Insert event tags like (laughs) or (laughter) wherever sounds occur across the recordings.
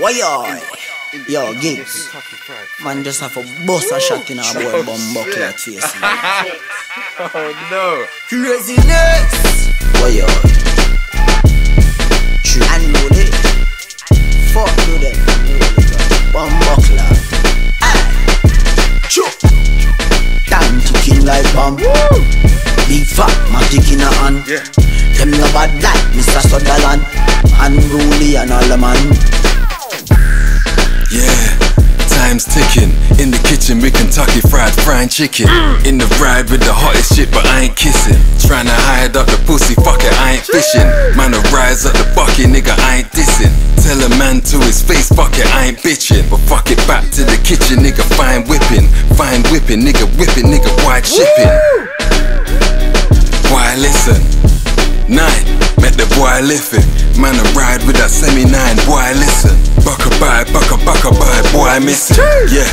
Why yo? Yo, Gibbs. Man just have a bust a shot in a boy bum buckler face. (laughs) oh no. Craziness. Why yo? True. And know it. Fuck you them. Bum. Choo. Time ticking like bomb. Big fat, magic in a hand. Yeah. Them no bad like Mr. Sutherland. Unruly and all the man. Kitchen with Kentucky fried frying chicken. In the ride with the hottest shit, but I ain't kissing. Trying to hide up the pussy, fuck it, I ain't fishing. Man, to rise up the bucket, nigga, I ain't dissing. Tell a man to his face, fuck it, I ain't bitching. But fuck it back to the kitchen, nigga, fine whipping. Fine whipping, nigga, whipping, nigga, wide shipping. Why listen? Nine, met the boy living. Man, I ride with that semi nine, boy listen. Buck a bye, buck a buck a bye, boy missing. Yeah,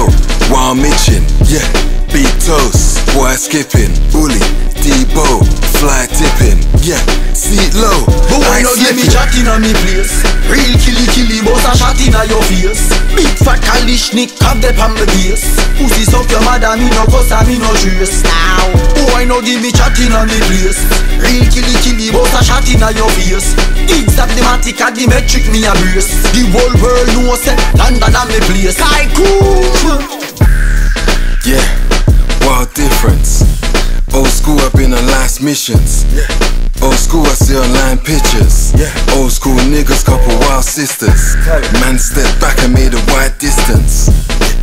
Rico, wild Mitchin. Yeah, beat toast, boy skipping. Bully, Debo, fly tipping. Yeah, seat low. But why I not give me slipping. chat inna me place? Real killy killy, boss a shot inna your face. Big fat Kalishnik, have that on me base. Pussy suck your mother, me no cuss and me no trace. Now, but why not give me chat inna me place? Real killy killy, boss a shot inna your face. Gigs of the matic and the metric me a brace. The whole world know say London a me place. I cool. Yeah, wild difference. Old school, I've been on last missions. Old school, I see online pictures. Old school niggas, couple wild sisters. Man stepped back and made a wide distance.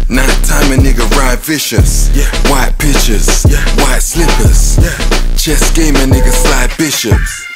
Night time, a nigga ride vicious. White pictures, white slippers. Chess game, a nigga slide bishops.